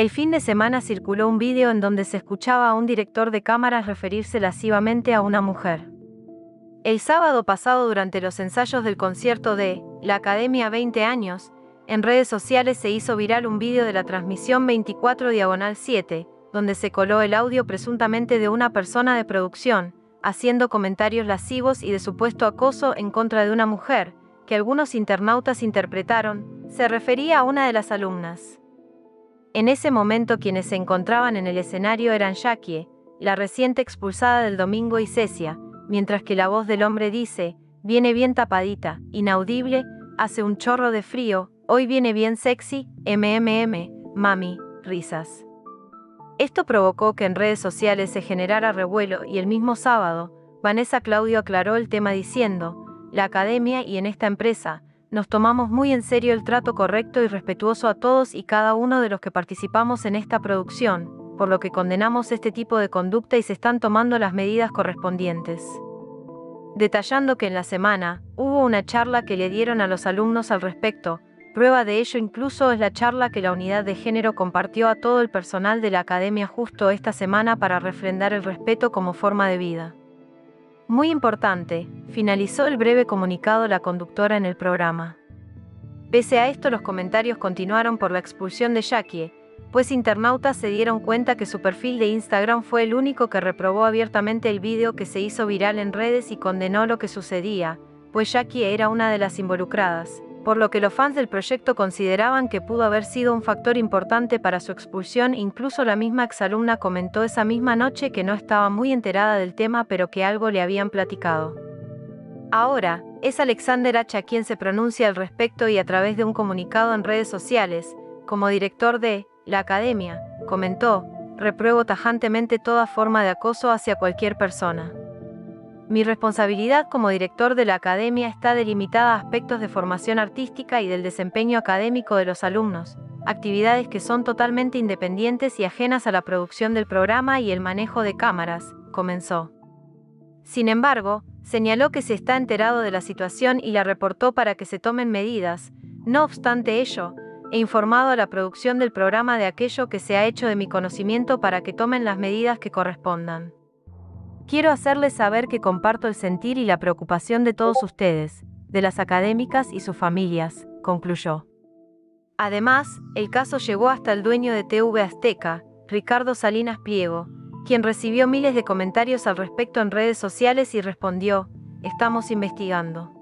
El fin de semana circuló un vídeo en donde se escuchaba a un director de cámaras referirse lascivamente a una mujer. El sábado pasado durante los ensayos del concierto de La Academia 20 años, en redes sociales se hizo viral un vídeo de la transmisión 24 Diagonal 7, donde se coló el audio presuntamente de una persona de producción, haciendo comentarios lascivos y de supuesto acoso en contra de una mujer, que algunos internautas interpretaron, se refería a una de las alumnas. En ese momento quienes se encontraban en el escenario eran Jackie, la reciente expulsada del domingo y Cecia, mientras que la voz del hombre dice, viene bien tapadita, inaudible, hace un chorro de frío, hoy viene bien sexy, mmm, mami, risas. Esto provocó que en redes sociales se generara revuelo y el mismo sábado, Vanessa Claudio aclaró el tema diciendo, la academia y en esta empresa, nos tomamos muy en serio el trato correcto y respetuoso a todos y cada uno de los que participamos en esta producción, por lo que condenamos este tipo de conducta y se están tomando las medidas correspondientes. Detallando que en la semana hubo una charla que le dieron a los alumnos al respecto, prueba de ello incluso es la charla que la unidad de género compartió a todo el personal de la academia justo esta semana para refrendar el respeto como forma de vida. Muy importante, finalizó el breve comunicado la conductora en el programa. Pese a esto, los comentarios continuaron por la expulsión de Jackie, pues internautas se dieron cuenta que su perfil de Instagram fue el único que reprobó abiertamente el vídeo que se hizo viral en redes y condenó lo que sucedía, pues Jackie era una de las involucradas, por lo que los fans del proyecto consideraban que pudo haber sido un factor importante para su expulsión. Incluso la misma exalumna comentó esa misma noche que no estaba muy enterada del tema pero que algo le habían platicado. Ahora, es Alexander H. quien se pronuncia al respecto y a través de un comunicado en redes sociales, como director de la Academia, comentó, repruebo tajantemente toda forma de acoso hacia cualquier persona. Mi responsabilidad como director de la academia está delimitada a aspectos de formación artística y del desempeño académico de los alumnos, actividades que son totalmente independientes y ajenas a la producción del programa y el manejo de cámaras, comenzó. Sin embargo, señaló que se está enterado de la situación y la reportó para que se tomen medidas, no obstante ello, he informado a la producción del programa de aquello que se ha hecho de mi conocimiento para que tomen las medidas que correspondan. Quiero hacerles saber que comparto el sentir y la preocupación de todos ustedes, de las académicas y sus familias, concluyó. Además, el caso llegó hasta el dueño de TV Azteca, Ricardo Salinas Pliego, quien recibió miles de comentarios al respecto en redes sociales y respondió, estamos investigando.